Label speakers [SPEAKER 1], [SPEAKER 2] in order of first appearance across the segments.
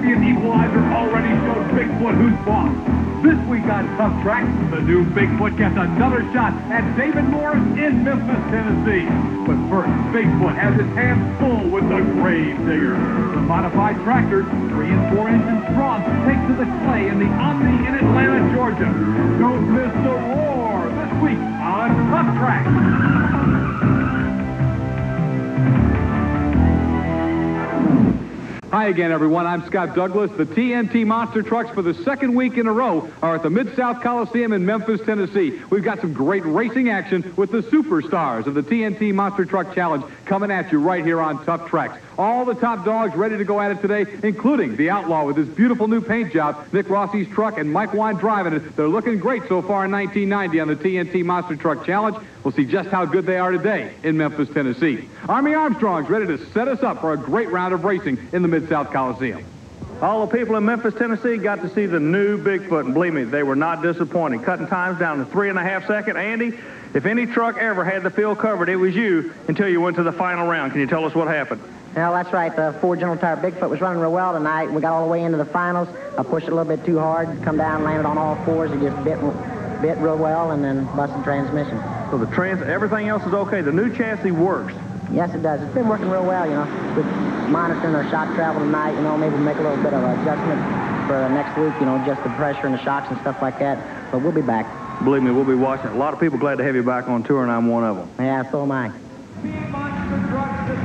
[SPEAKER 1] champion Equalizer already showed Bigfoot who's boss. This week on Tuff Trax, the new Bigfoot gets another shot at David Morris in Memphis, Tennessee. But first, Bigfoot has his hands full with the Grave Digger. The modified tractor, three and four engines strong, takes to the clay in the Omni in Atlanta, Georgia. Don't miss the roar this week on Tuff Trax.
[SPEAKER 2] Hi again, everyone. I'm Scott Douglas. The TNT Monster Trucks for the second week in a row are at the Mid-South Coliseum in Memphis, Tennessee. We've got some great racing action with the superstars of the TNT Monster Truck Challenge coming at you right here on Tuff Trax. All the top dogs ready to go at it today, including the Outlaw with his beautiful new paint job, Nick Rossi's truck, and Mike Wine driving it. They're looking great so far in 1990 on the TNT Monster Truck Challenge. We'll see just how good they are today in Memphis, Tennessee. Army Armstrong's ready to set us up for a great round of racing in the Mid-South Coliseum.
[SPEAKER 3] All the people in Memphis, Tennessee got to see the new Bigfoot, and believe me, they were not disappointed. Cutting times down to three and a half second. Andy, if any truck ever had the field covered, it was you until you went to the final round. Can you tell us what happened?
[SPEAKER 4] Well, that's right. The Ford General Tire Bigfoot was running real well tonight. We got all the way into the finals. I pushed it a little bit too hard, come down, landed on all fours, and just bit, bit real well, and then busted transmission.
[SPEAKER 3] So the trans, everything else is okay. The new chassis works.
[SPEAKER 4] Yes, it does. It's been working real well, you know. Monitoring our shock travel tonight, you know, maybe make a little bit of adjustment for next week, you know, just the pressure and the shocks and stuff like that. But we'll be back.
[SPEAKER 3] Believe me, we'll be watching. A lot of people glad to have you back on tour, and I'm one of them.
[SPEAKER 4] Yeah, so am I.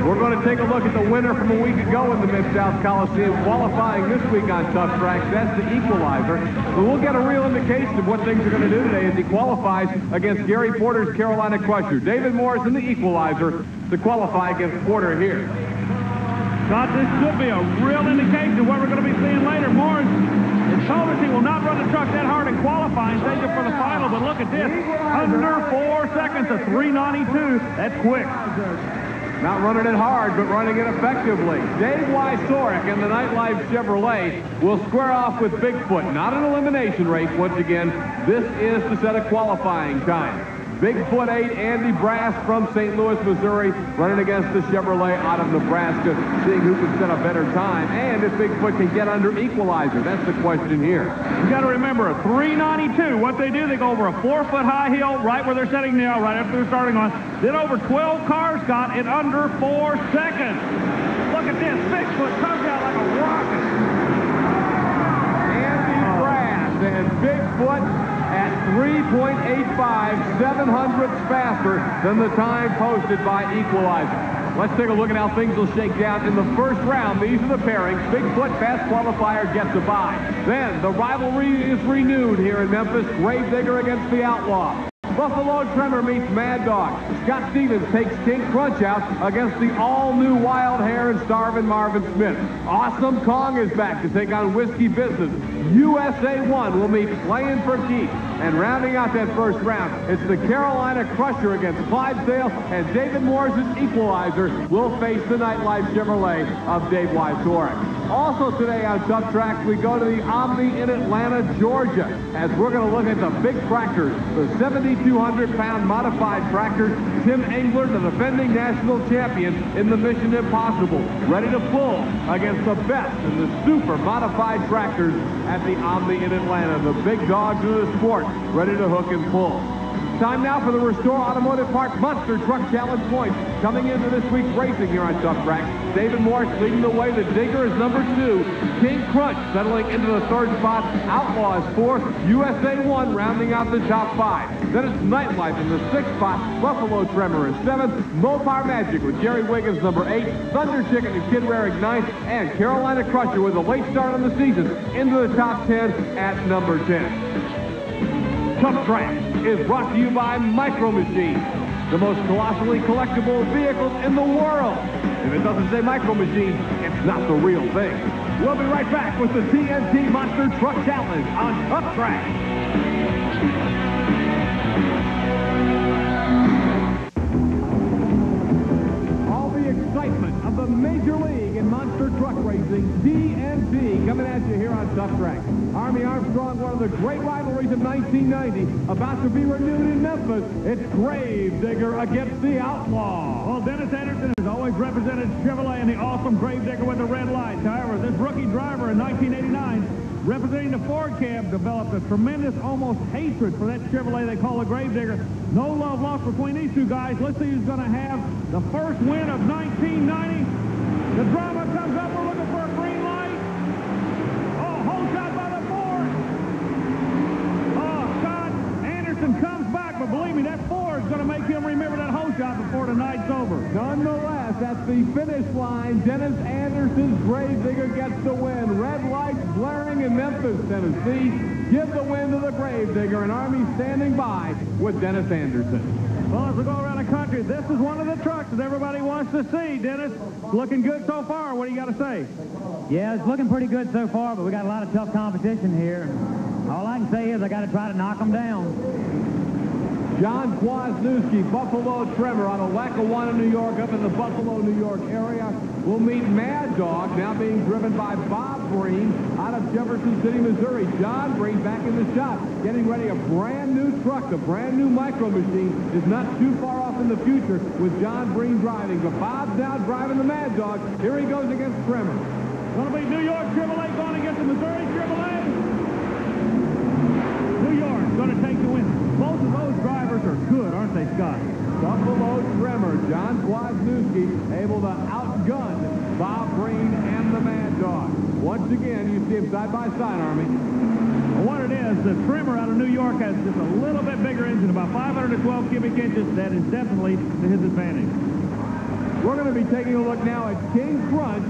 [SPEAKER 2] We're going to take a look at the winner from a week ago in the Mid-South Coliseum, qualifying this week on Tuff Trax. That's the equalizer. But we'll get a real indication of what things are going to do today as he qualifies against Gary Porter's Carolina Crusher. David Morris in the equalizer to qualify against Porter here.
[SPEAKER 5] Scott, this should be a real indication of what we're going to be seeing later. Morris told us he will not run the truck that hard in qualifying, save it for the final, but look at this. Under four seconds of 392. That's quick.
[SPEAKER 2] Not running it hard, but running it effectively. Dave Wieczorek and the Nightlife Chevrolet will square off with Bigfoot. Not an elimination race, once again. This is to set a qualifying time. Bigfoot 8, Andy Brass from St. Louis, Missouri, running against the Chevrolet out of Nebraska, seeing who can set a better time, and if Bigfoot can get under equalizer. That's the question here.
[SPEAKER 5] You got to remember, a 392, what they do, they go over a four-foot high hill right where they're setting now, right after they're starting on. Then over 12 cars got in under four seconds. Look at this. Bigfoot comes out like a rocket.
[SPEAKER 2] Andy Brass and Bigfoot 3.85, 7 hundredths faster than the time posted by Equalizer. Let's take a look at how things will shake down in the first round. These are the pairings. Bigfoot Fast Qualifier gets a bye. Then the rivalry is renewed here in Memphis. Gravedigger against the Outlaw. Buffalo Tremor meets Mad Dog. Scott Stephens takes King Krunch out against the all-new Wild Hair and Starvin' Marvin Smith. Awesome Kong is back to take on Whiskey Business. USA 1 will meet Playing for Keeps. And rounding out that first round, it's the Carolina Crusher against Clydesdale, and David Morris's Equalizer will face the Nightlife Chevrolet of Dave Wieczorek. Also today on Tuff Trax, we go to the Omni in Atlanta, Georgia, as we're going to look at the big tractors, the 7,200-pound modified tractor, Tim Engler, the defending national champion in the Mission Impossible, ready to pull against the best in the super modified tractors at the Omni in Atlanta. The big dogs of the sport, ready to hook and pull. Time now for the Restore Automotive Park Monster Truck Challenge points. Coming into this week's racing here on Tuff Trax, David Morris leading the way. The Digger is number two. King Krunch settling into the third spot. Outlaws fourth. USA one rounding out the top five. Then it's Nightlife in the sixth spot. Buffalo Tremor in seventh. Mopar Magic with Jerry Wiggins number eight. Thunder Chicken and Kid Rarick ninth. And Carolina Crusher with a late start on the season into the top ten at number 10. Tuff Trax is brought to you by Micro Machines, the most colossally collectible vehicles in the world. If it doesn't say Micro Machines, it's not the real thing. We'll be right back with the TNT Monster Truck Challenge on Tuff Trax. Excitement of the Major League in monster truck racing, TNT, coming at you here on Tuff Trax. Army Armstrong, one of the great rivalries of 1990, about to be renewed in Memphis. It's Gravedigger against the Outlaw.
[SPEAKER 5] Well, Dennis Anderson has always represented Chevrolet in the awesome Gravedigger with the red lights. However, this rookie driver in representing the Ford cab developed a tremendous, almost hatred for that Chevrolet they call the Gravedigger. No love lost between these two guys. Let's see who's going to have the first win of 1990. The drama comes up. We're looking for a green light. Oh, hold shot by the Ford. Oh, Scott Anderson comes back, but believe me, that Ford's going to make him remember that hole shot before tonight's over.
[SPEAKER 2] Nonetheless, at the finish line, Dennis Anderson's Gravedigger gets the win. Red lights blaring in Memphis, Tennessee. Give the win to the Gravedigger, and Army standing by with Dennis Anderson.
[SPEAKER 5] Well, as we go around the country, this is one of the trucks that everybody wants to see, Dennis. Looking good so far. What do you got to say?
[SPEAKER 6] Yeah, it's looking pretty good so far, but we got a lot of tough competition here. All I can say is I got to try to knock them down.
[SPEAKER 2] John Kwasniewski, Buffalo Tremor out of Lackawanna, New York, up in the Buffalo, New York area. We'll meet Mad Dog, now being driven by Bob Breen out of Jefferson City, Missouri. John Breen back in the shop, getting ready a brand new truck, a brand new micro machine is not too far off in the future with John Breen driving. But Bob's now driving the Mad Dog. Here he goes against Tremor.
[SPEAKER 5] Going to be New York Chevrolet going against the Missouri Chevrolet. New York going to take. Both of those drivers are good, aren't they, Scott?
[SPEAKER 2] Buffalo Tremor, John Kwasniewski, able to outgun Bob Breen and the Mad Dog. Once again, you see them side by side, Army.
[SPEAKER 5] What it is, the Tremor out of New York has just a little bit bigger engine, about 512 cubic inches. That is definitely to his advantage.
[SPEAKER 2] We're going to be taking a look now at King Krunch,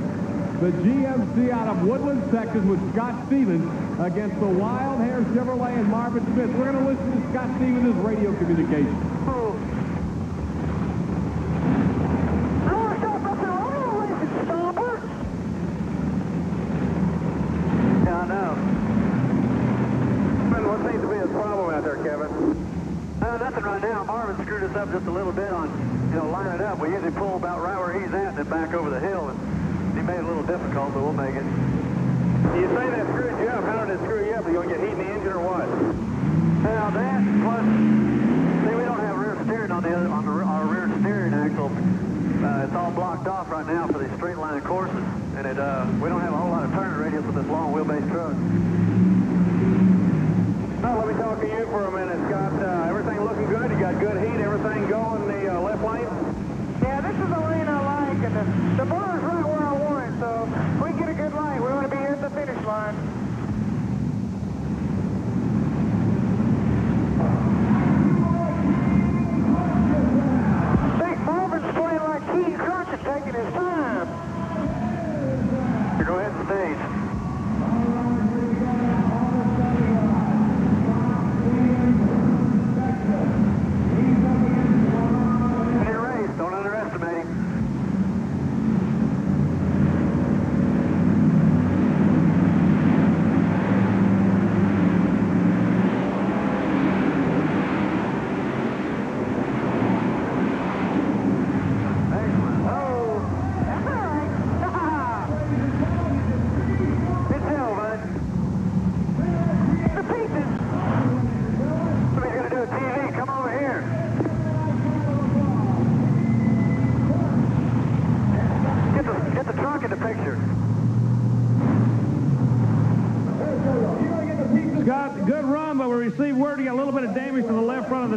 [SPEAKER 2] the GMC out of Woodland, Texas, with Scott Stephens against the Wild Hair Chevrolet and Marvin Smith. We're going to listen to Scott Stephens' radio communication.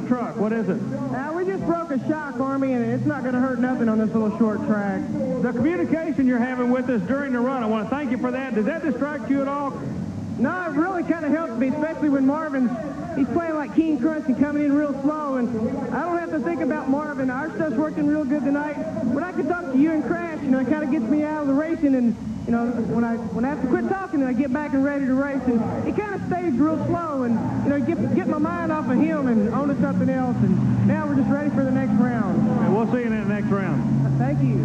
[SPEAKER 7] Truck.
[SPEAKER 5] What is it?
[SPEAKER 8] Now, we just broke a shock, Army, and it's not going to hurt nothing on this little short track.
[SPEAKER 5] The communication you're having with us during the run, I want to thank you for that. Does that distract you at all?
[SPEAKER 8] No, it really kind of helps me, especially when Marvin's, he's playing like King Krunch and coming in real slow, and I don't have to think about Marvin. Our stuff's working real good tonight. When I can talk to you and Crash, you know, it kind of gets me out of the racing, and, you know, when I when I have to quit talking, then I get back and ready to race, and it kind of stays real slow, and, you know, get, get my mind off of him and onto something else, and now we're just ready for the next round.
[SPEAKER 5] And we'll see you in the next round.
[SPEAKER 8] Thank you.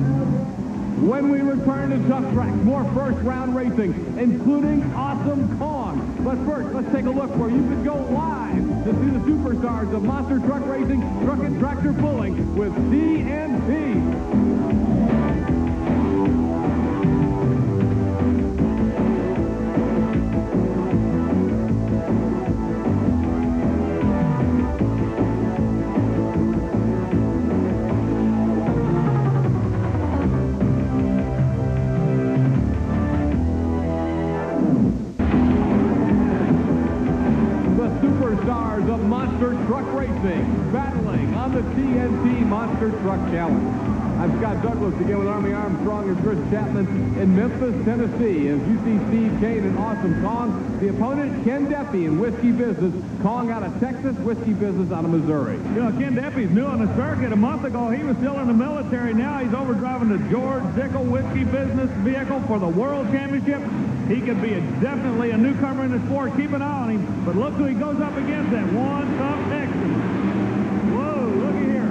[SPEAKER 2] When we return to Tuff Trax, more first round racing, including Awesome Kong. But first, let's take a look where you can go live to see the superstars of monster truck racing, truck and tractor pulling with DMP. Truck Racing, battling on the TNT Monster Truck Challenge. I'm Scott Douglas again with Army Armstrong and Chris Chapman in Memphis, Tennessee. As you see Steve Cain and Awesome Kong, the opponent Ken Deppy in Whiskey Business, Kong out of Texas, Whiskey Business out of Missouri.
[SPEAKER 5] You know, Ken Deppy's new on the circuit. A month ago, he was still in the military. Now he's over driving the George Dickel Whiskey Business vehicle for the World Championship. He could be a, definitely a newcomer in the sport. Keep an eye on him. But look who he goes up against, that one tough Texan. Whoa, look at here.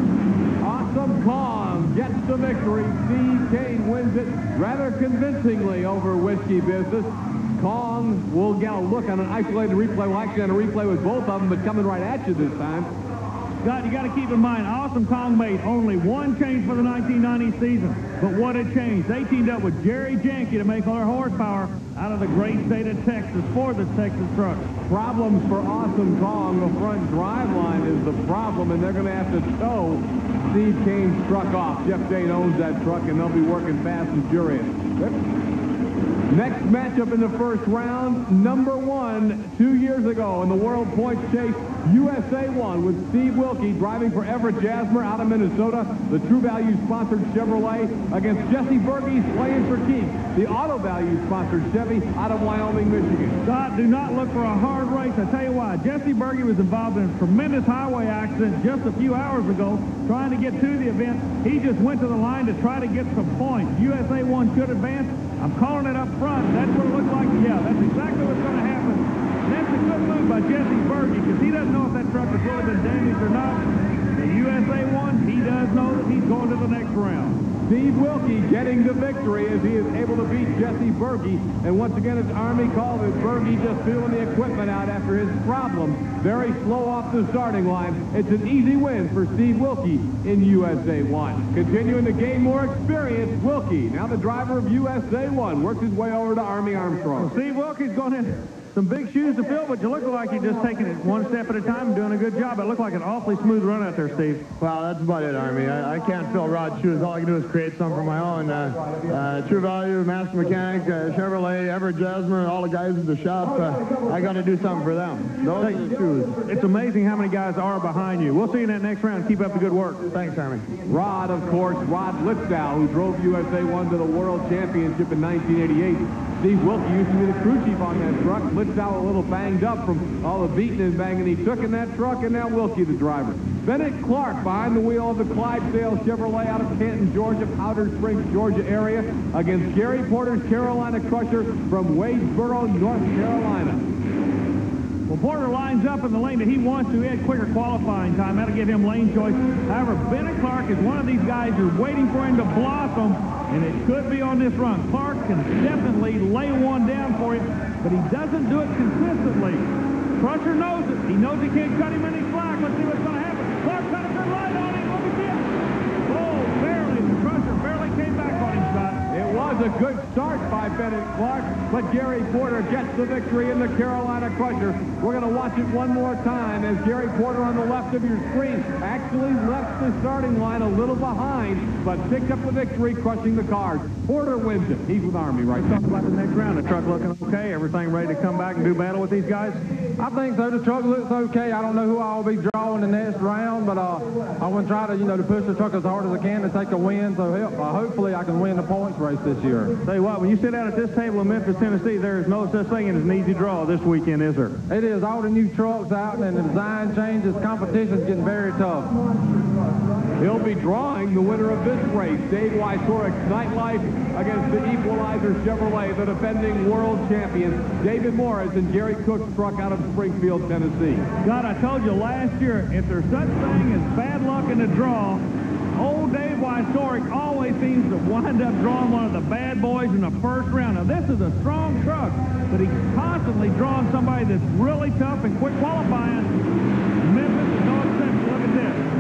[SPEAKER 2] Kong gets the victory. Steve Cain wins it rather convincingly over Whiskey Business. Kong will get a look on an isolated replay. We'll actually on a replay with both of them, but coming right at you this time.
[SPEAKER 5] Scott, you got to keep in mind, Awesome Kong made only one change for the 1990 season. But what a change. They teamed up with Jerry Janke to make all their horsepower out of the great state of Texas for the Texas truck.
[SPEAKER 2] Problems for Awesome Kong. The front drive line is the problem, and they're going to have to tow Steve Cain's truck off. Jeff Dane owns that truck, and they'll be working fast and furious. Next matchup in the first round, number one, two years ago in the World Points Chase, USA won with Steve Wilke driving for Everett Jasmer out of Minnesota, the True Value sponsored Chevrolet against Jesse Birgy playing for Keeps, the Auto Value sponsored Chevy out of Wyoming, Michigan.
[SPEAKER 5] Scott, do not look for a hard race. I tell you why. Jesse Birgy was involved in a tremendous highway accident just a few hours ago trying to get to the event. He just went to the line to try to get some points. USA 1 should advance. I'm calling it up front. That's what it looks like. Yeah, that's exactly what's going to happen. That's a good move by Jesse Birgy because he doesn't know if that truck has really been damaged or not. The USA 1, he does know that he's going to the next round.
[SPEAKER 2] Steve Wilke getting the victory as he is able to beat Jesse Birgy. And once again, it's Army call with Birgy just feeling the equipment out after his problem. Very slow off the starting line. It's an easy win for Steve Wilke in USA 1. Continuing to gain more experience, Wilke, now the driver of USA 1, works his way over to Army Armstrong.
[SPEAKER 5] Steve Wilke's going in some big shoes to fill, but you look like you're just taking it one step at a time and doing a good job. It looked like an awfully smooth run out there, Steve.
[SPEAKER 9] Well, that's about it, Army. I, I can't fill Rod's shoes. All I can do is create some for my own. Uh, uh, True Value, Master Mechanic, uh, Chevrolet, Everett Jasmer, all the guys at the shop, uh, I got to do something for them. Those are the shoes.
[SPEAKER 5] It's amazing how many guys are behind you. We'll see you in that next round. Keep up the good work.
[SPEAKER 9] Thanks, Army.
[SPEAKER 2] Rod, of course, Rod Litzdow, who drove USA 1 to the World Championship in 1988. Steve Wilke used to be the crew chief on that truck. Litzdow a little banged up from all the beating and banging he took in that truck, and now Wilke the driver. Bennett Clark behind the wheel of the Clydesdale Chevrolet out of Canton, Georgia, Powder Springs, Georgia area against Gary Porter's Carolina Crusher from Wadesboro, North Carolina.
[SPEAKER 5] Well, Porter lines up in the lane that he wants to. He had quicker qualifying time. That'll give him lane choice. However, Bennett Clark is one of these guys who's waiting for him to blossom, and it could be on this run. Clark can definitely lay one down for him, but he doesn't do it consistently. Crusher knows it. He knows he can't cut him any slack. Let's see what's going to happen. Clark cut a good line on him. Look at this. Oh, barely. The Crusher barely came back on him, Scott.
[SPEAKER 2] It was a good start by Bennett Clark, but Gary Porter gets the victory in the Carolina Crusher. We're going to watch it one more time as Gary Porter on the left of your screen actually left the starting line a little behind, but picked up the victory, crushing the cars. Porter wins it. He's with Army right
[SPEAKER 5] Talk about the next round. The truck looking okay. Everything ready to come back and do battle with these guys?
[SPEAKER 8] I think so. The truck looks okay. I don't know who I'll be drawing the next round, but uh, I want to try to, you know, to push the truck as hard as I can to take a win. So uh, hopefully I can win the points race this year.
[SPEAKER 5] Tell you what, when you sit down at this table in Memphis, Tennessee, there is no such thing as an easy draw this weekend, is there?
[SPEAKER 8] It is. All the new trucks out and the design changes. Competition's getting very tough.
[SPEAKER 2] He'll be drawing the winner of this race, Dave Wieczorek's Nightlife against the Equalizer Chevrolet, the defending world champions, David Morris and Gary Cook's truck out of Springfield, Tennessee.
[SPEAKER 5] God, I told you last year, if there's such thing as bad luck in the draw, old Dave Wieczorek always seems to wind up drawing one of the bad boys in the first round. Now, this is a strong truck, but he's constantly drawing somebody that's really tough and quick qualifying. Memphis is no exception. Look at this.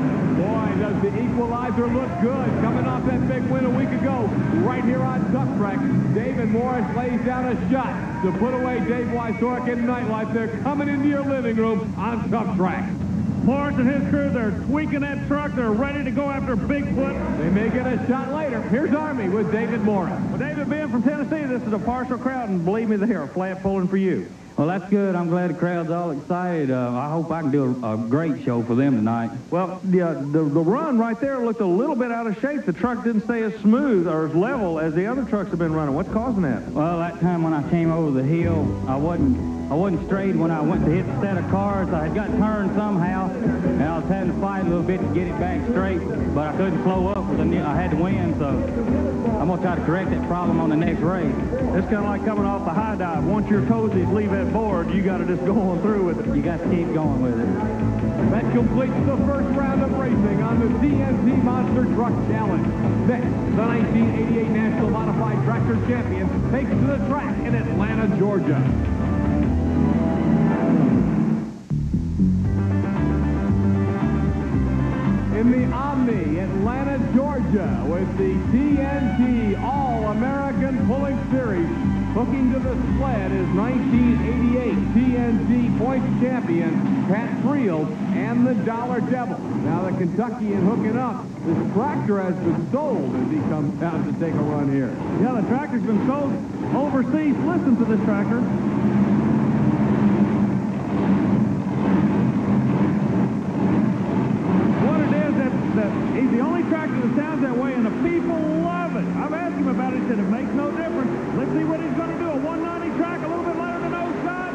[SPEAKER 2] Boy, does the equalizer look good. Coming off that big win a week ago, right here on Tuff Trax, David Morris lays down a shot to put away Dave Wieczorek in Nightlife. They're coming into your living room on Tuff Trax.
[SPEAKER 5] Morris and his crew, they're tweaking that truck. They're ready to go after Bigfoot.
[SPEAKER 2] They may get a shot later. Here's Army with David Morris.
[SPEAKER 5] Well, David, being from Tennessee, this is a partial crowd, and believe me, they are flat pulling for you.
[SPEAKER 6] Well, that's good. I'm glad the crowd's all excited. Uh, I hope I can do a, a great show for them tonight.
[SPEAKER 3] Well, yeah, the, the run right there looked a little bit out of shape. The truck didn't stay as smooth or as level as the other trucks have been running. What's causing that?
[SPEAKER 6] Well, that time when I came over the hill, I wasn't I wasn't straight when I went to hit the set of cars. I had got turned somehow, was having to fight a little bit to get it back straight, but I couldn't slow up because I had to win, so I'm going to try to correct that problem on the next race.
[SPEAKER 3] It's kind of like coming off the high dive. Once your toesies leave that board, you got to just go on through with it.
[SPEAKER 6] You got to keep going with it.
[SPEAKER 2] That completes the first round of racing on the TNT Monster Truck Challenge. Next, the 1988 National Modified Tractor Champion takes to the track in Atlanta, Georgia. In the Omni, Atlanta, Georgia, with the TNT All-American Pulling Series. Hooking to the sled is 1988 TNT points champion Pat Friel and the Dollar Devil. Now the Kentuckian hooking up. This tractor has been sold as he comes down to take a run here.
[SPEAKER 5] Yeah, the tractor's been sold overseas. Listen to this tractor. He's the only tractor that sounds that way, and the people love it. I've asked him about it. He said it makes no difference. Let's see what he's going to do. A 190 track, a little bit lighter than nose side.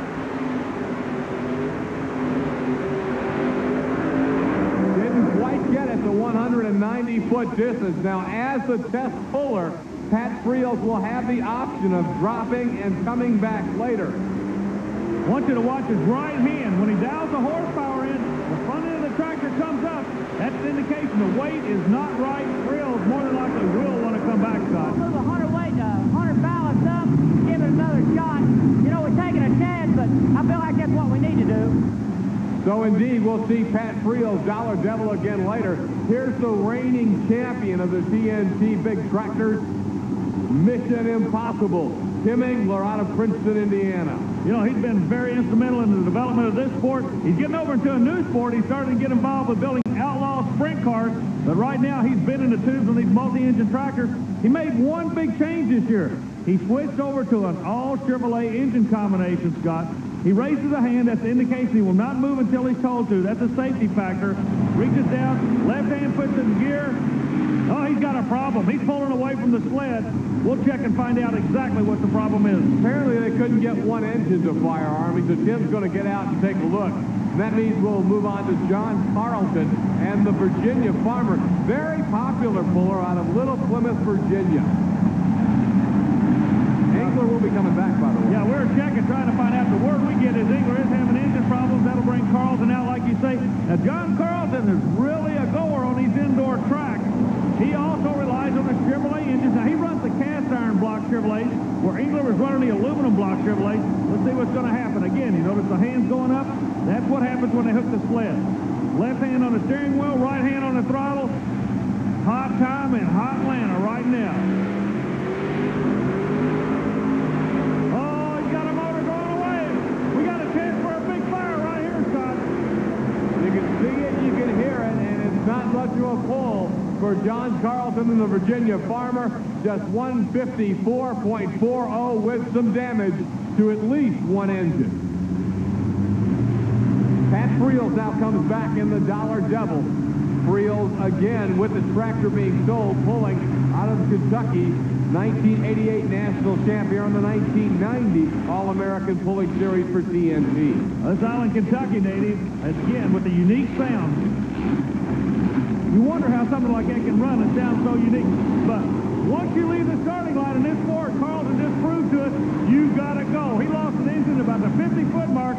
[SPEAKER 2] Didn't quite get it the 190-foot distance. Now, as the test puller, Pat Friels will have the option of dropping and coming back later.
[SPEAKER 5] I want you to watch his right hand. When he dials the horsepower in, the front end of the tractor comes up. That's an indication the weight is not right. Friels more than likely will want to come back, Scott.
[SPEAKER 10] Move 100 weight, uh, 100 balance up, give it another shot. You know, we're taking a chance, but I feel like that's what we need to do.
[SPEAKER 2] So indeed, we'll see Pat Friels, Dollar Devil again later. Here's the reigning champion of the TNT Big Tractors, Mission Impossible, Tim Engler out of Princeton, Indiana.
[SPEAKER 5] You know, he's been very instrumental in the development of this sport. He's getting over into a new sport. He's starting to get involved with building outlaw sprint cars. But right now, he's been in the tubes on these multi-engine tractors. He made one big change this year. He switched over to an all Chevrolet engine combination, Scott. He raises a hand. That's the indication he will not move until he's told to. That's a safety factor. Reaches down. Left hand puts in gear. Oh, he's got a problem. He's pulling away from the sled. We'll check and find out exactly what the problem is.
[SPEAKER 2] Apparently they couldn't get one engine to fire, Army, so Tim's going to get out and take a look. That means we'll move on to John Carlton and the Virginia Farmer. Very popular puller out of Little Plymouth, Virginia. Will be coming back, by the way.
[SPEAKER 5] Yeah, we're checking, trying to find out. The word we get is Engler is having engine problems. That'll bring Carlson out, like you say. Now, John Carlson is really a goer on these indoor tracks. He also relies on the Chevrolet engines. Now, he runs the cast iron block Chevrolet, where Engler was running the aluminum block Chevrolet. Let's see what's going to happen. Again, you notice the hands going up? That's what happens when they hook the sled. Left hand on the steering wheel, right hand on the throttle. Hot time in hot Atlanta right now. Oh, he's got a motor going away. We got a chance for a big fire right here, Scott.
[SPEAKER 2] You can see it, you can hear it, and it's pull for John Carlton and the Virginia Farmer. Just 154.40 with some damage to at least one engine. Pat Friels now comes back in the Dollar Devil. Friels again with the tractor being sold, pulling out of Kentucky. 1988 national champion on the 1990 All-American Pulling Series for TNT.
[SPEAKER 5] This Island, Kentucky native, again with a unique sound. You wonder how something like that can run and sound so unique. But once you leave the starting line in this sport, Carlton just proved to us, you got to go. He lost an engine about the 50-foot mark.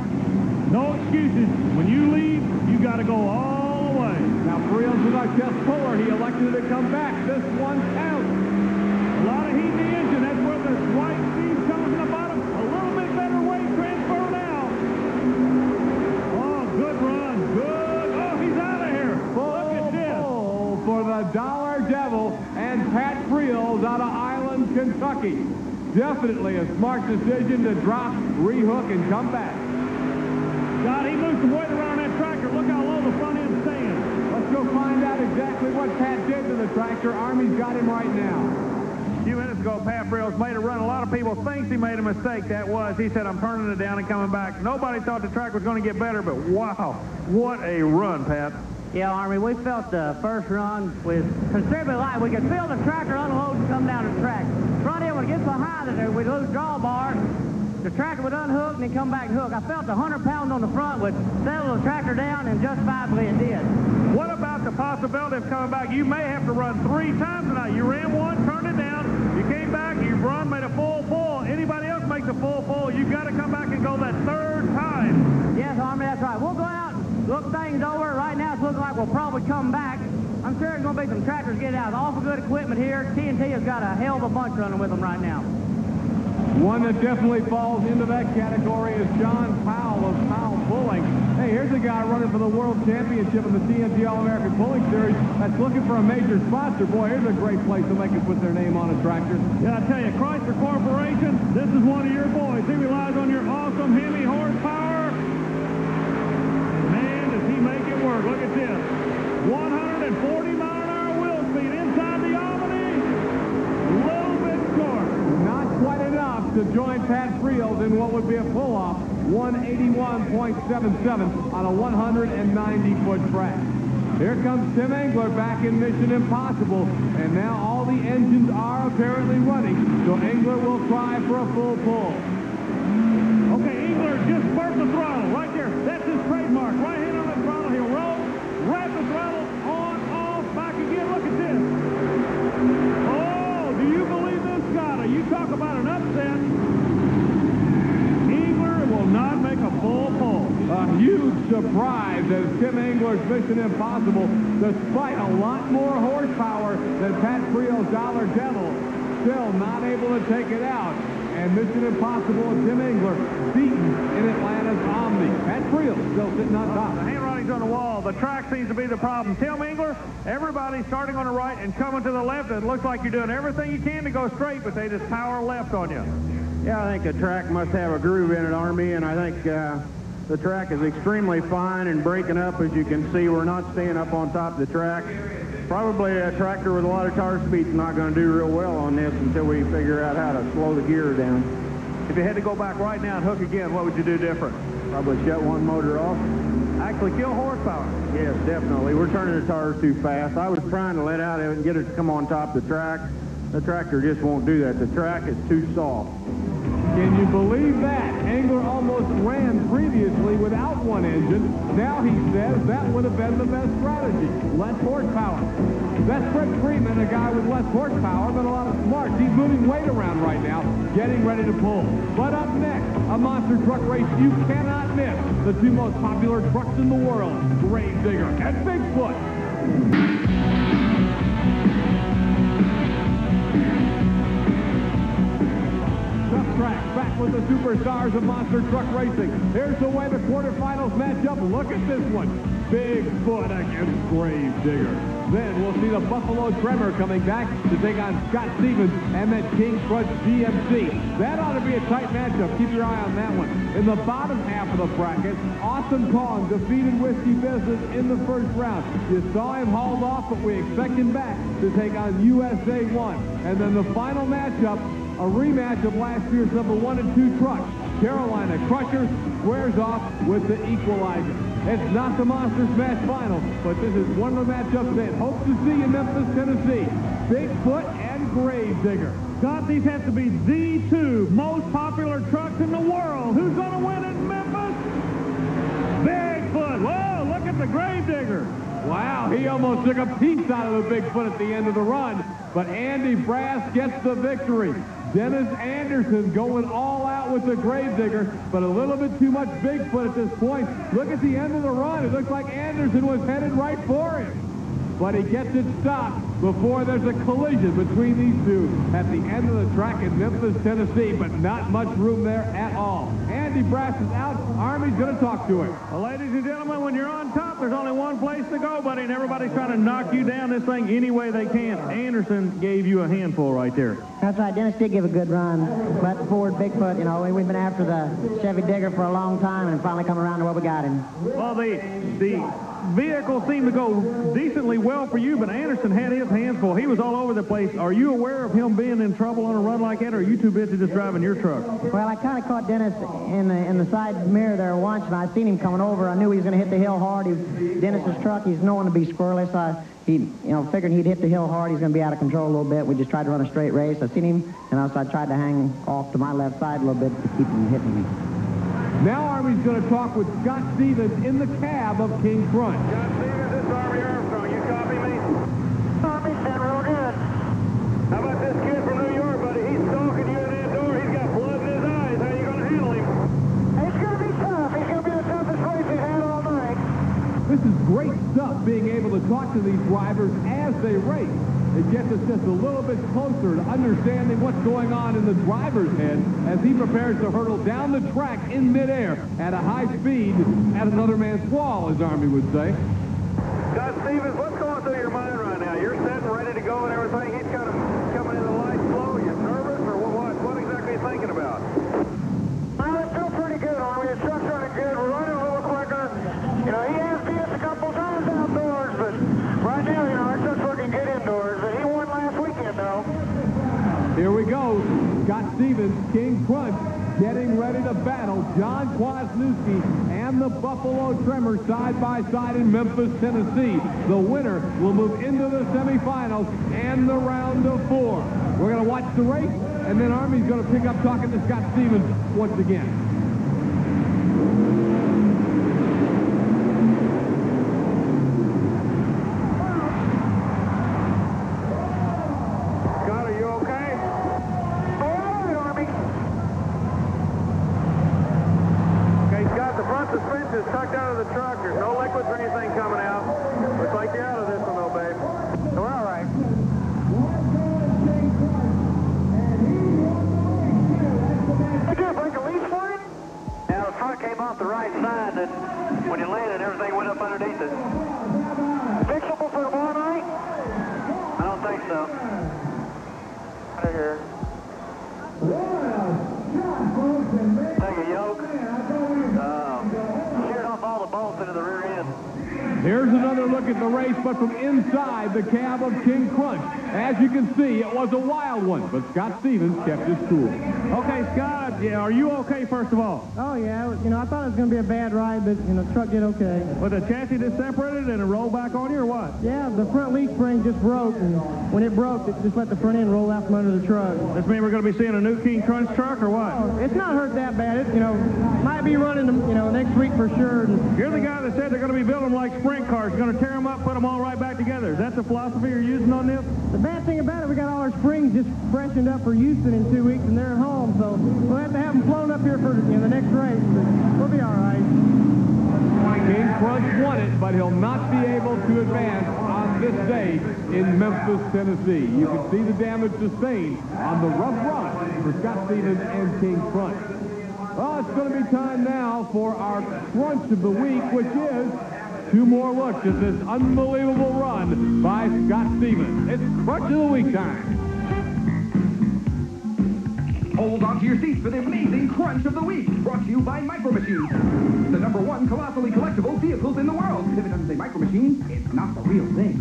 [SPEAKER 5] No excuses. When you leave, you got to go all the way.
[SPEAKER 2] Now, Friels is our test puller. He elected to come back. This one counts.
[SPEAKER 5] A lot of heat in the engine. That's where the white steam comes in the bottom. A little bit better weight transfer now. Oh, good run. Good. Oh, he's out of here. Look at this.
[SPEAKER 2] for the Dollar Devil and Pat Friels out of Island, Kentucky. Definitely a smart decision to drop, rehook, and come back.
[SPEAKER 5] God, he moved some weight around that tractor. Look how low the front end's staying.
[SPEAKER 2] Let's go find out exactly what Pat did to the tractor. Army's got him right now.
[SPEAKER 5] A few minutes ago, Pat Friels made a run. A lot of people think he made a mistake. That was. He said, I'm turning it down and coming back. Nobody thought the track was going to get better, but wow, what a run, Pat.
[SPEAKER 10] Yeah, Army, we felt the first run was considerably light. We could feel the tractor unload and come down the track. Front end would get high that we'd lose drawbar. The tractor would unhook and then come back and hook. I felt the 100 pounds on the front would settle the tractor down, and justifiably it did.
[SPEAKER 5] What about the possibility of coming back? You may have to run three times tonight. You ran one, turned it down. You came back, you've run, made a full pull. Anybody else makes a full pull, you've got to come back and go that third time.
[SPEAKER 10] Yes, Army, that's right. We'll go out and look things over. Right now it's looking like we'll probably come back. I'm sure there's going to be some tractors getting out. Awful good equipment here. TNT has got a hell of a bunch running with them right now.
[SPEAKER 2] One that definitely falls into that category is John Powell of Powell Pulling. Hey, here's a guy running for the World Championship in the TNT All-American Pulling Series that's looking for a major sponsor. Boy, here's a great place to make can put their name on a tractor.
[SPEAKER 5] Yeah, I tell you, Chrysler Corporation, this is one of your boys. He relies on your awesome Hemi horsepower. Man, does he make it work. Look at this. 140 mile an hour wheel speed inside the Albany. A little bit short.
[SPEAKER 2] Not quite enough to join Pat Friels in what would be a pull-off, 181.77 on a 190-foot track. Here comes Tim Engler back in Mission Impossible, and now all the engines are apparently running, so Engler will try for a full pull.
[SPEAKER 5] Okay, Engler just burnt the throttle right there. That's his trademark. Right hand on the throttle. He'll roll, wrap the throttle, on, off, back again. Look at this. Oh, do you believe this, Scott? You talk about an upset. Engler will not make a full pull.
[SPEAKER 2] A huge surprise as Tim Engler's Mission Impossible, despite a lot more horsepower than Pat Friel's Dollar Devil, still not able to take it out. And Mission Impossible and Tim Engler beaten in Atlanta's Omni. Pat Friel still sitting on top.
[SPEAKER 5] On the wall. The track seems to be the problem. Tim Engler, everybody starting on the right and coming to the left. It looks like you're doing everything you can to go straight, but they just power left on you.
[SPEAKER 11] Yeah, I think the track must have a groove in it, Army, and I think uh, the track is extremely fine and breaking up. As you can see, we're not staying up on top of the track. Probably a tractor with a lot of car speed is not going to do real well on this until we figure out how to slow the gear down.
[SPEAKER 5] If you had to go back right now and hook again, what would you do different?
[SPEAKER 11] Probably shut one motor off.
[SPEAKER 5] Actually kill horsepower.
[SPEAKER 11] Yes, definitely. We're turning the tires too fast. I was trying to let out of it and get it to come on top of the track. The tractor just won't do that. The track is too soft.
[SPEAKER 2] Can you believe that? Engler almost ran previously without one engine. Now he says that would have been the best strategy. Less horsepower. That's Fred Freeman, a guy with less horsepower, but a lot of smarts. He's moving weight around right now, getting ready to pull. But up next, a monster truck race you cannot miss. The two most popular trucks in the world, Gravedigger and Bigfoot. With the superstars of monster truck racing. Here's the way the quarterfinals match up. Look at this one. Bigfoot against Gravedigger. Then we'll see the Buffalo Tremor coming back to take on Scott Stephens and that King Krunch GMC. That ought to be a tight matchup. Keep your eye on that one. In the bottom half of the bracket, Awesome Kong defeated Whiskey Business in the first round. You saw him hauled off, but we expect him back to take on USA 1. And then the final matchup, a rematch of last year's number one and two trucks. Carolina Crusher squares off with the equalizer. It's not the Monsters Match Final, but this is one of the matchups that hope to see in Memphis, Tennessee. Bigfoot and Gravedigger.
[SPEAKER 5] Scott, these have to be the two most popular trucks in the world. Who's going to win in Memphis? Bigfoot. Whoa, look at the Gravedigger.
[SPEAKER 2] Wow, he almost took a piece out of the Bigfoot at the end of the run, but Andy Brass gets the victory. Dennis Anderson going all out with the Gravedigger, but a little bit too much Bigfoot at this point. Look at the end of the run. It looks like Anderson was headed right for him. But he gets it stopped before there's a collision between these two at the end of the track in Memphis, Tennessee, but not much room there at all. Andy Brass is out. Army's going to talk to him.
[SPEAKER 5] Well, ladies and gentlemen, when you're on top, there's only one place to go, buddy, and everybody's trying to knock you down this thing any way they can. Anderson gave you a handful right there.
[SPEAKER 4] That's right. Dennis did give a good run, but Ford Bigfoot, you know, we've been after the Chevy Digger for a long time and finally come around to where we got him.
[SPEAKER 5] Well, the the vehicle seemed to go decently well for you, but Anderson had his hands full. He was all over the place. Are you aware of him being in trouble on a run like that, or are you too busy just driving your truck?
[SPEAKER 4] Well, I kind of caught Dennis in the, in the side mirror there once, and I seen him coming over. I knew he was going to hit the hill hard. He, Dennis's truck, he's known to be squirrely, so I, he, you know, figured he'd hit the hill hard. He's going to be out of control a little bit. We just tried to run a straight race. I seen him, and also I tried to hang off to my left side a little bit to keep him hitting me.
[SPEAKER 2] Now Army's going to talk with Scott Stephens in the cab of King Krunch.
[SPEAKER 7] Scott Stephens, this is Army Armstrong. You copy me? Copy, said real good. How about this kid from New York, buddy? He's stalking you in that door. He's got blood in his eyes. How are you going to handle him? It's going to be tough. He's going to be the toughest race he's had all night.
[SPEAKER 2] This is great stuff, being able to talk to these drivers as they race. It gets us just a little bit closer to understanding what's going on in the driver's head as he prepares to hurtle down the track in midair at a high speed at another man's wall, as Army would say.
[SPEAKER 7] Scott Stephens, what's going through your mind right now? You're set and ready to go and everything. He's kind of coming in the light slow. You nervous or what? What exactly are you thinking about? Well, I feel pretty good, Army. The truck's running good. We're running a little quicker. You know, he has beat us a couple times outdoors, but right now, you know, our truck's working good indoors. But he won last weekend, though.
[SPEAKER 2] Here we go. Stephens, King Krunch, getting ready to battle John Kwasniewski and the Buffalo Tremor side by side in Memphis, Tennessee. The winner will move into the semifinals and the round of four. We're going to watch the race, and then Army's going to pick up talking to Scott Stephens once again.
[SPEAKER 7] Scott, are you okay? All right, Army. Okay, Scott, the front suspension is tucked out of the truck. There's no liquids or anything coming out. Looks like you're out of this one, though, babe. So we're all right. Did you break a leash for it? Yeah, the front came off the right side, and when you landed, everything went up underneath it. Fixable for tomorrow night? I don't think so. Right here. Take a yoke. Um, sheared off all the bolts into the rear end.
[SPEAKER 2] Here's another look at the race, but from inside the King Krunch. As you can see, it was a wild one, but Scott Stephens kept his cool.
[SPEAKER 5] Okay, Scott, yeah, are you okay, first of all?
[SPEAKER 8] Oh, yeah. You know, I thought it was going to be a bad ride, but, you know, the truck did okay.
[SPEAKER 5] Was the chassis just separated and it rolled back on you, or what?
[SPEAKER 8] Yeah, the front leaf spring just broke, and when it broke, it just let the front end roll out from under the truck.
[SPEAKER 5] This mean we're going to be seeing a new King Krunch truck, or what?
[SPEAKER 8] Oh, it's not hurt that bad. It, you know, might be running, you know, next week for sure. And
[SPEAKER 5] You're the guy that said they're going to be building them like sprint cars, going to tear them up, put them all right back together. Is that the philosophy you're using on this?
[SPEAKER 8] the bad thing about it, we got all our springs just freshened up for Houston in two weeks, and they're at home, so we'll have to have them flown up here for you know, the next race. But we'll be all right.
[SPEAKER 2] King Krunch won it, but he'll not be able to advance on this day in Memphis, Tennessee. You can see the damage sustained on the rough run for Scott Stephens and King Krunch. Well, it's going to be time now for our Crunch of the Week, which is two more looks at this unbelievable run by Scott Stephens. It's Crunch of the Week time.
[SPEAKER 12] Hold on to your seats for the amazing Crunch of the Week, brought to you by Micro Machines, the number one colossally collectible vehicles in the world. If it doesn't say Micro Machines, it's not the real thing.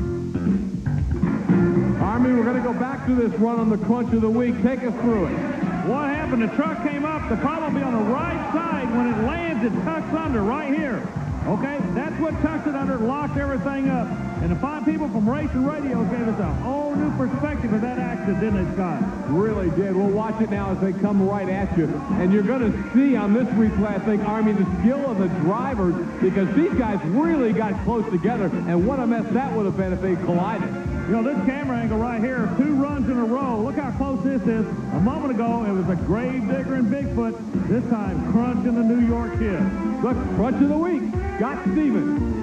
[SPEAKER 2] Army, we're going to go back to this run on the Crunch of the Week. Take us through it.
[SPEAKER 5] What happened? The truck came up. The problem will be on the right side. When it lands, it tucks under right here. Okay, that's what tucks it under, locked everything up. And the five people from Racing Radio gave us a whole new perspective of that accident, didn't they, Scott?
[SPEAKER 2] Really did. We'll watch it now as they come right at you. And you're going to see on this replay, I think, Army, the skill of the drivers because these guys really got close together. And what a mess that would have been if they collided.
[SPEAKER 5] You know, this camera angle right here, two runs in a row. Look how close this is. A moment ago, it was a grave digger and Bigfoot. This time, Crunch and the New York Kid.
[SPEAKER 2] The Crunch of the Week, Scott Stephens.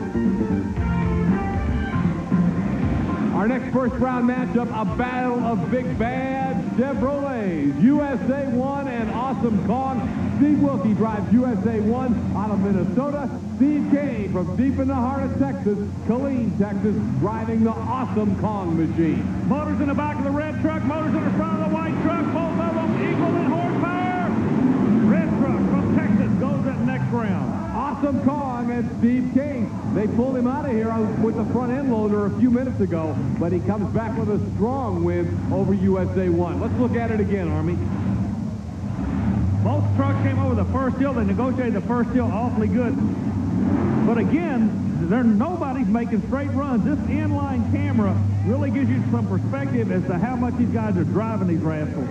[SPEAKER 2] Our next first round matchup, a battle of big bad Chevrolets. USA 1 and Awesome Kong. Steve Wilke drives USA 1 out of Minnesota. Steve Cain from deep in the heart of Texas, Killeen, Texas, driving the Awesome Kong machine.
[SPEAKER 5] Motors in the back of the red truck, motors in the front of the white truck, both of them equal in horsepower. Red truck from Texas goes at next round.
[SPEAKER 2] Awesome Kong and Steve King. They pulled him out of here with the front end loader a few minutes ago, but he comes back with a strong win over USA 1. Let's look at it again, Army.
[SPEAKER 5] Both trucks came over the first hill. They negotiated the first hill awfully good. But again, there nobody's making straight runs. This inline camera really gives you some perspective as to how much these guys are driving these rascals.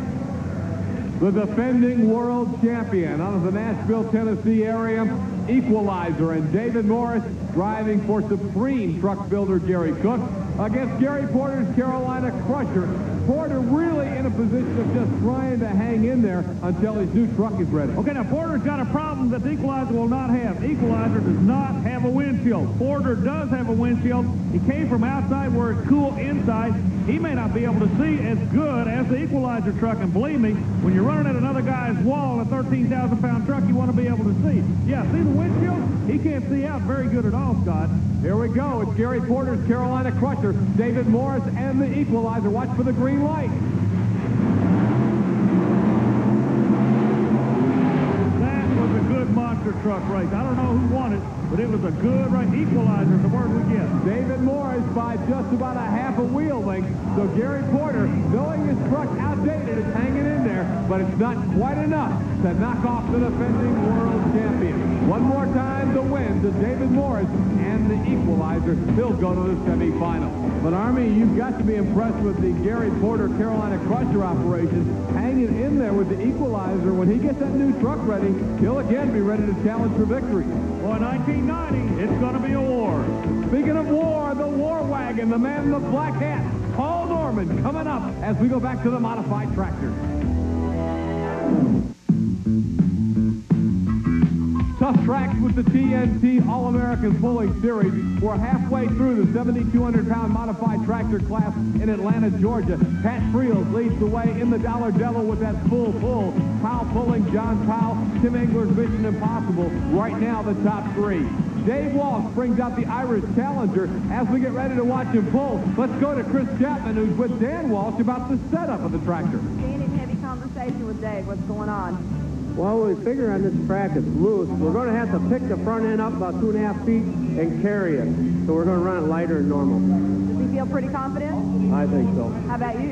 [SPEAKER 2] The defending world champion out of the Nashville, Tennessee area, equalizer, and David Morris driving for Supreme truck builder Gary Cook against Gary Porter's Carolina Crusher. Porter really in a position of just trying to hang in there until his new truck is ready.
[SPEAKER 5] Okay, now Porter's got a problem that the Equalizer will not have. Equalizer does not have a windshield. Porter does have a windshield. He came from outside where it's cool inside. He may not be able to see as good as the Equalizer truck, and believe me, when you're running at another guy's wall in a 13,000-pound truck, you want to be able to see. Yeah, see the windshield? He can't see out very good at all, Scott.
[SPEAKER 2] Here we go. It's Gary Porter's Carolina Crusher. David Morris and the Equalizer. Watch for the green light.
[SPEAKER 5] That was a good monster truck race. I don't know who won it, but it was a good race. Equalizer the word we get.
[SPEAKER 2] David Morris by just about a half a wheel length. So Gary Porter, knowing his truck outdated, is hanging in there, but it's not quite enough to knock off the defending world champion. One more time, the win to David Morris and the equalizer. He'll go to the semifinal. But Army, you've got to be impressed with the Gary Porter Carolina Crusher operation, hanging in there with the equalizer. When he gets that new truck ready, he'll again be ready to challenge for victory.
[SPEAKER 5] Well, 1990, it's going to be a war.
[SPEAKER 2] Speaking of war, the war wagon, the man in the black hat, Paul Norman, coming up as we go back to the modified tractor. Tuff Trax with the TNT All-American Pulling Series. We're halfway through the 7,200-pound modified tractor class in Atlanta, Georgia. Pat Friels leads the way in the Dollar Devil with that full pull. Powell pulling John Powell, Tim Engler's Mission Impossible. Right now, the top three. Dave Walsh brings out the Irish Challenger as we get ready to watch him pull. Let's go to Chris Chapman, who's with Dan Walsh about the setup of the tractor.
[SPEAKER 13] In heavy conversation with Dave, what's going on?
[SPEAKER 10] Well, we figure on this track it's loose. We're going to have to pick the front end up about two and a half feet and carry it. So we're going to run it lighter than normal.
[SPEAKER 13] Does he feel pretty confident?
[SPEAKER 10] I think so.
[SPEAKER 13] How about you?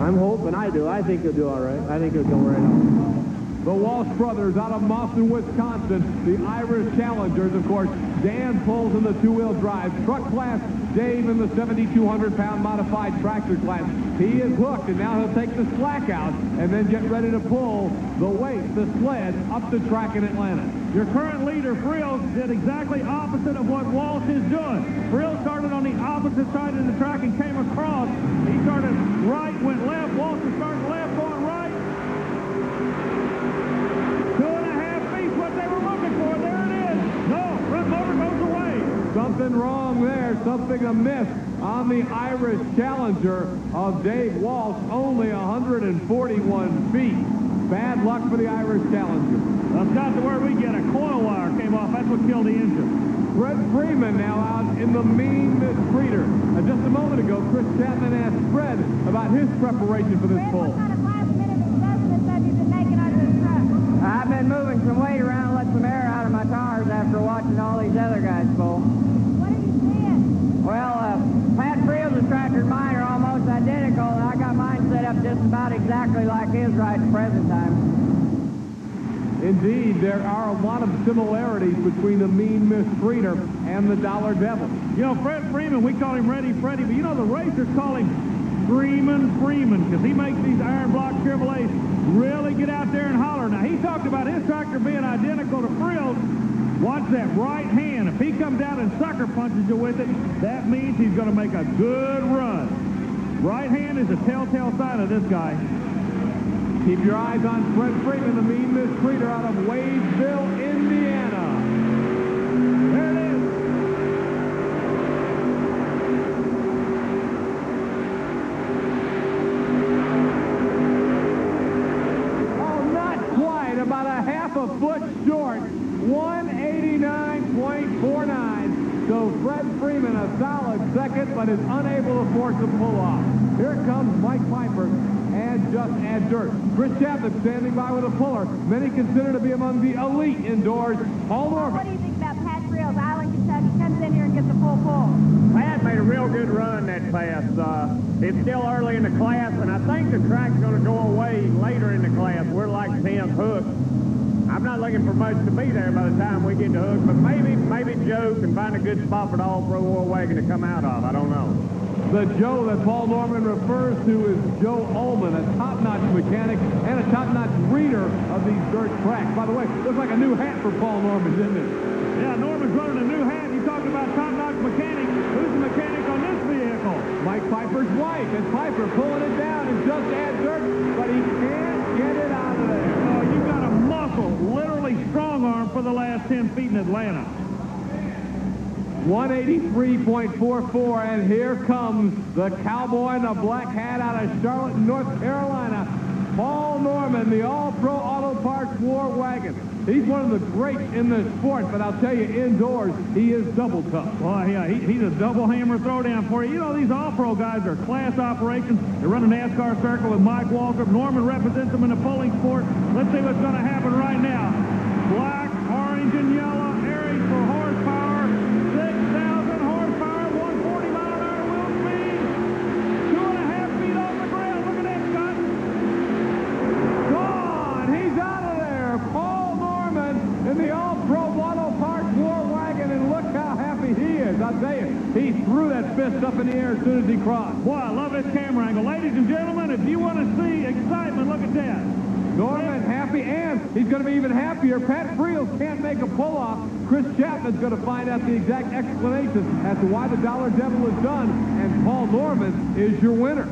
[SPEAKER 10] I'm hoping I do. I think you'll do all right. I think you'll go right out.
[SPEAKER 2] The Walsh brothers out of Boston, Wisconsin. The Irish Challengers, of course. Dan pulls in the two-wheel drive. Truck class, Dave in the 7,200-pound modified tractor class. He is hooked, and now he'll take the slack out and then get ready to pull the weight, the sled, up the track in Atlanta.
[SPEAKER 5] Your current leader, Friels, did exactly opposite of what Walsh is doing. Friels started on the opposite side of the track and came across. He started right, went left. Walsh is starting left, going right. Two and a half feet, what they were looking for. There it is. No, front motor goes away.
[SPEAKER 2] Something wrong there, something amiss on the Irish Challenger of Dave Walsh, only 141 feet. Bad luck for the Irish Challenger.
[SPEAKER 5] That's not the word we get. A coil wire came off. That's what killed the engine.
[SPEAKER 2] Fred Freeman now out in the mean mistreater. Uh, just a moment ago, Chris Chapman asked Fred about his preparation for this pull.
[SPEAKER 10] I've been moving some weight around, let some air out of my tires after watching all these other guys pull.
[SPEAKER 13] What are you seeing?
[SPEAKER 10] Well, uh, Pat Friels' tractor and mine are almost identical, and I got mine set up just about exactly like his right at the present time.
[SPEAKER 2] Indeed, there are a lot of similarities between the mean mistreater and the Dollar Devil.
[SPEAKER 5] You know, Fred Freeman, we call him Ready Freddy, but you know the racers call him Freeman Freeman because he makes these iron block Chevrolets really get out there and holler. Now, he talked about his tractor being identical to Friels'. Watch that right hand. If he comes down and sucker punches you with it, that means he's going to make a good run. Right hand is a telltale sign of this guy.
[SPEAKER 2] Keep your eyes on Fred Freeman, the mean mistreater out of Wadesville, Indiana.
[SPEAKER 5] There it is.
[SPEAKER 2] Oh, not quite, about a half a foot short. 189.49. So Fred Freeman, a solid second, but is unable to force a pull-off. Here comes Mike Piper and just add dirt. Chris Chapman standing by with a puller. Many consider to be among the elite indoors. Paul
[SPEAKER 13] What do you think about Pat Friels, Island, Kentucky, comes in here and gets a full pull.
[SPEAKER 11] Pat made a real good run that pass. Uh, it's still early in the class, and I think the track's going to go away later in the class. We're like 10th hook. I'm not looking for much to be there by the time we get to hook, but maybe maybe Joe can find a good spot for the all-pro war wagon to come out of. I don't know.
[SPEAKER 2] The Joe that Paul Norman refers to is Joe Ullman, a top-notch mechanic and a top-notch reader of these dirt tracks. By the way, looks like a new hat for Paul Norman, didn't it?
[SPEAKER 5] Yeah, Norman's running a new hat. You talked about top-notch mechanic. Who's the mechanic on this vehicle?
[SPEAKER 2] Mike Piper's wife, and Piper pulling it down and just add dirt, but he can't get it out of there.
[SPEAKER 5] Oh, you've got a muscle, literally strong arm for the last 10 feet in Atlanta.
[SPEAKER 2] 183.44, and here comes the cowboy in the black hat out of Charlotte, North Carolina, Paul Norman, the All-Pro Auto Parts War Wagon. He's one of the greats in the sport, but I'll tell you, indoors, he is double tough.
[SPEAKER 5] Well, yeah, he, he's a double hammer throwdown for you. You know, these all-pro guys are class operations. They run a NASCAR circle with Mike Waltrip. Norman represents them in the pulling sport. Let's see what's going to happen right now. Black, orange, and yellow. Aries for horsepower. 6,000 horsepower, 140 mile an hour wheel speed. Two and a half feet off the ground. Look at that, Scott.
[SPEAKER 2] Gone! He's out of there! Paul Norman in the All-Pro Auto Parts War Wagon, and look how happy he is. I'll tell you, he threw up in the air as soon as he crossed.
[SPEAKER 5] Boy, I love this camera angle. Ladies and gentlemen, if you want to see excitement, look at that.
[SPEAKER 2] Norman happy, and he's going to be even happier. Pat Friels can't make a pull-off. Chris Chapman's going to find out the exact explanation as to why the Dollar Devil is done, and Paul Norman is your winner.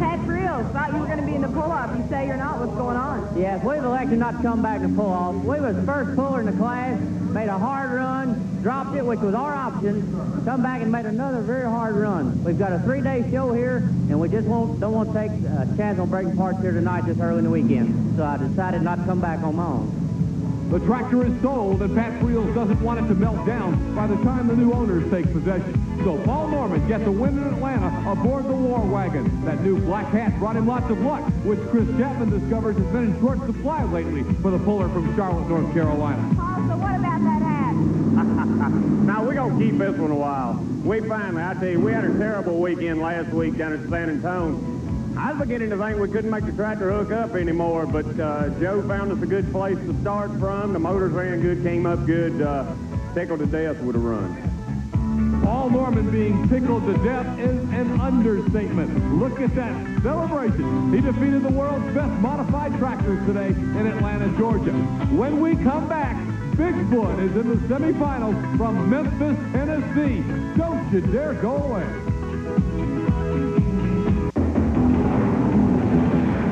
[SPEAKER 13] Pat Friels, thought you were going to be in the pull-off. You say you're not. What's going on?
[SPEAKER 10] Yes, we've elected not to come back and pull off. We was the first puller in the class, made a hard run, dropped it, which was our option, come back and made another very hard run. We've got a three-day show here, and we just won't, don't want to take a chance on breaking parts here tonight this early in the weekend. So I decided not to come back on my own.
[SPEAKER 2] The tractor is sold, and Pat Friels doesn't want it to melt down by the time the new owners take possession. So Paul Norman gets a win in Atlanta aboard the War Wagon. That new black hat brought him lots of luck, which Chris Chapman discovers has been in short supply lately for the puller from Charlotte, North Carolina.
[SPEAKER 13] Paul, so what about that hat?
[SPEAKER 11] now, we're going to keep this one a while. We finally, I tell you, we had a terrible weekend last week down at San Antonio. I was beginning to think we couldn't make the tractor hook up anymore, but uh, Joe found us a good place to start from. The motors ran good, came up good, uh, tickled to death with a run.
[SPEAKER 2] Paul Norman being tickled to death is an understatement. Look at that celebration. He defeated the world's best modified tractors today in Atlanta, Georgia. When we come back, Bigfoot is in the semifinals from Memphis, Tennessee. Don't you dare go away.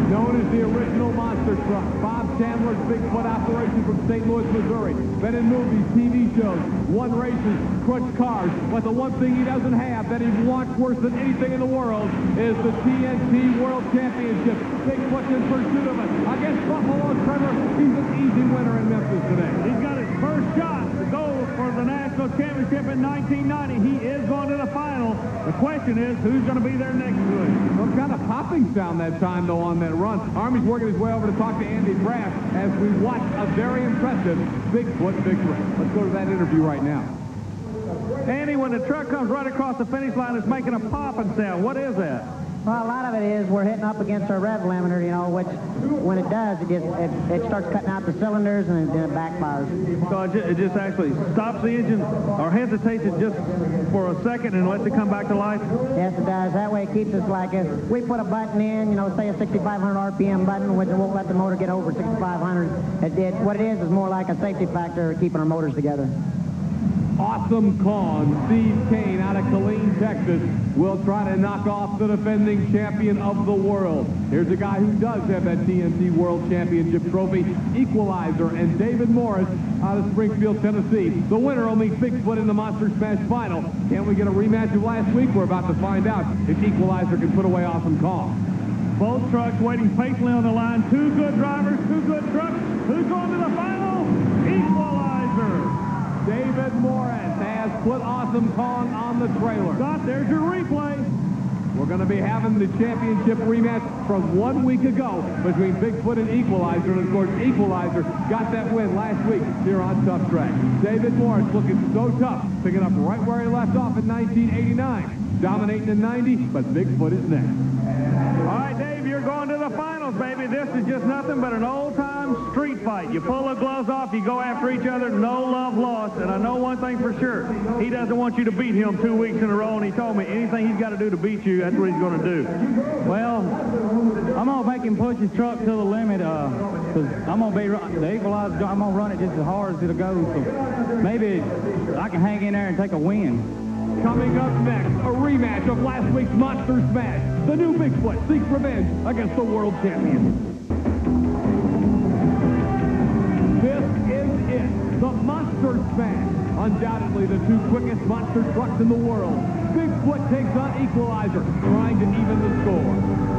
[SPEAKER 2] Known as the original monster truck, Bob Chandler's Bigfoot operation from St. Louis, Missouri. Been in movies, TV shows, won races, crushed cars. But the one thing he doesn't have that he wants worse than anything in the world is the TNT World Championship. Bigfoot's in pursuit of it. Against Buffalo Tremor, he's an easy winner in Memphis today.
[SPEAKER 5] He's got first shot to go for the national championship in 1990. He is going to the final. The question is, who's going to be there next to him?
[SPEAKER 2] Some kind of popping sound that time, though, on that run. Army's working his way over to talk to Andy Brass as we watch a very impressive Bigfoot victory. Let's go to that interview right now.
[SPEAKER 5] Andy, when the truck comes right across the finish line, it's making a popping sound. What is that?
[SPEAKER 4] Well, a lot of it is we're hitting up against our rev limiter, you know, which when it does, it just it, it starts cutting out the cylinders and then it backfires.
[SPEAKER 5] So it just, it just actually stops the engine or hesitates it just for a second and lets it come back to life?
[SPEAKER 4] Yes, it does. That way it keeps us like if we put a button in, you know, say a 6,500 RPM button, which won't let the motor get over 6,500. It, it, what it is is more like a safety factor keeping our motors together.
[SPEAKER 2] Awesome Kong, Steve Cain out of Killeen, Texas, will try to knock off the defending champion of the world. Here's a guy who does have that TNT World Championship trophy, Equalizer, and David Morris out of Springfield, Tennessee. The winner will meet Bigfoot in the Monster Smash final. Can we get a rematch of last week? We're about to find out if Equalizer can put away Awesome Kong.
[SPEAKER 5] Both trucks waiting patiently on the line. Two good drivers, two good trucks. Who's going to the final?
[SPEAKER 2] David Morris has put Awesome Kong on the trailer.
[SPEAKER 5] Scott, there's your replay.
[SPEAKER 2] We're going to be having the championship rematch from one week ago between Bigfoot and Equalizer. And, of course, Equalizer got that win last week here on Tuff Trax. David Morris looking so tough, picking up right where he left off in 1989. Dominating in 90, but Bigfoot is next.
[SPEAKER 5] You're going to the finals, baby. This is just nothing but an old-time street fight. You pull the gloves off, you go after each other, no love lost. And I know one thing for sure. He doesn't want you to beat him two weeks in a row, and he told me anything he's got to do to beat you, that's what he's going to do.
[SPEAKER 6] Well, I'm going to make him push his truck to the limit, uh, I'm going to be, the equalizer, I'm going to run it just as hard as it'll go. So maybe I can hang in there and take a win.
[SPEAKER 2] Coming up next, a rematch of last week's Monster Smash. The new Bigfoot seeks revenge against the world champion. This is it, the Monster Smash. Undoubtedly the two quickest monster trucks in the world. Bigfoot takes on Equalizer, trying to even the score.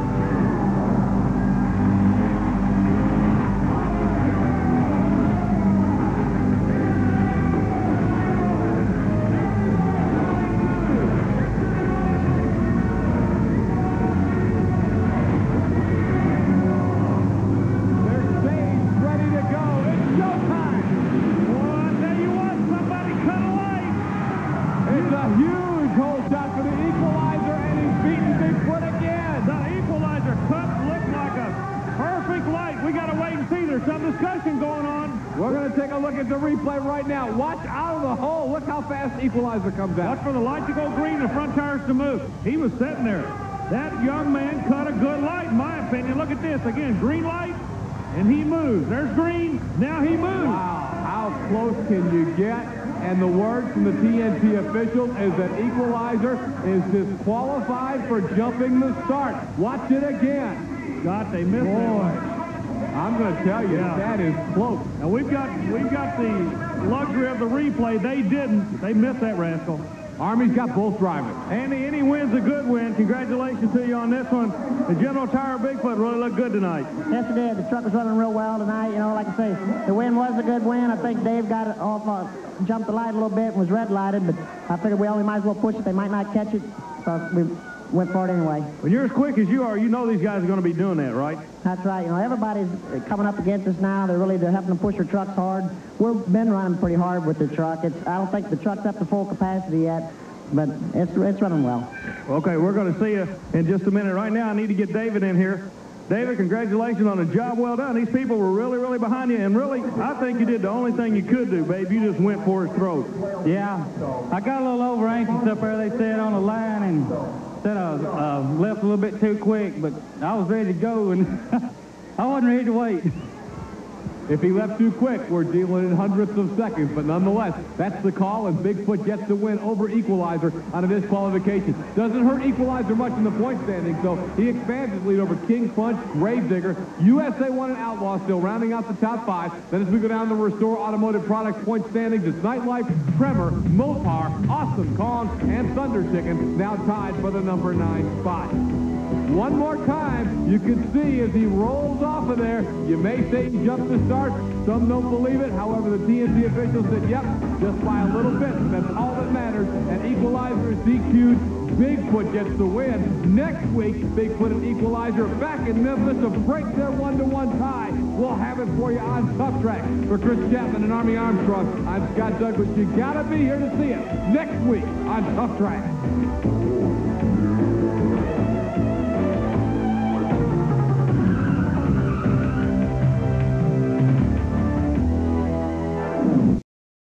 [SPEAKER 2] Take a look at the replay right now. Watch out of the hole. Look how fast Equalizer comes out.
[SPEAKER 5] Watch for the light to go green the front tires to move. He was sitting there. That young man cut a good light, in my opinion. Look at this. Again, green light, and he moves. There's green. Now he moves.
[SPEAKER 2] Wow, how close can you get? And the word from the TNT officials is that Equalizer is disqualified for jumping the start. Watch it again.
[SPEAKER 5] God, they missed
[SPEAKER 2] Boy. I'm going to tell you,
[SPEAKER 5] Yeah.
[SPEAKER 2] that is close.
[SPEAKER 5] Now we've got we've got the luxury of the replay. They didn't. They missed that rascal.
[SPEAKER 2] Army's got both drivers.
[SPEAKER 5] Andy, any win's a good win. Congratulations to you on this one. The General Tire Bigfoot really looked good tonight.
[SPEAKER 4] Yes, it did. The truck was running real well tonight. You know, like I say, the win was a good win. I think Dave got it off, uh, jumped the light a little bit and was red lighted, but I figured we only might as well push it. They might not catch it, so we went for it anyway.
[SPEAKER 5] When you're as quick as you are, you know these guys are going to be doing that, right?
[SPEAKER 4] That's right. You know, everybody's coming up against us now. They're really they're having to push their trucks hard. We've been running pretty hard with the truck. It's I don't think the truck's up to full capacity yet, but it's it's running well.
[SPEAKER 5] Okay, we're going to see you in just a minute. Right now, I need to get David in here. David, congratulations on a job well done. These people were really, really behind you, and really, I think you did the only thing you could do, babe. You just went for his throat.
[SPEAKER 6] Yeah, I got a little over anxious up there, they said, on the line, and said I was, uh, left a little bit too quick, but I was ready to go, and I wasn't ready to wait.
[SPEAKER 2] If he left too quick, we're dealing in hundredths of seconds, but nonetheless, that's the call, and Bigfoot gets the win over Equalizer on a disqualification. Doesn't hurt Equalizer much in the point standing, so he expands his lead over King Krunch, Gravedigger, USA 1 and Outlaw still rounding out the top five. Then as we go down the Restore Automotive Products point standings, it's Nightlife, Tremor, Mopar, Awesome Kong, and Thunder Chicken now tied for the number nine spot. One more time, you can see as he rolls off of there, you may say he jumped the start. Some don't believe it. However, the TNT officials said, yep, just by a little bit. That's all that matters. And Equalizer is DQ'd. Bigfoot gets the win. Next week, Bigfoot and Equalizer back in Memphis to break their one-to-one tie. We'll have it for you on Tuff Trax. For Chris Chapman and Army Armstrong, I'm Scott Douglas. You gotta be here to see it next week on Tuff Trax.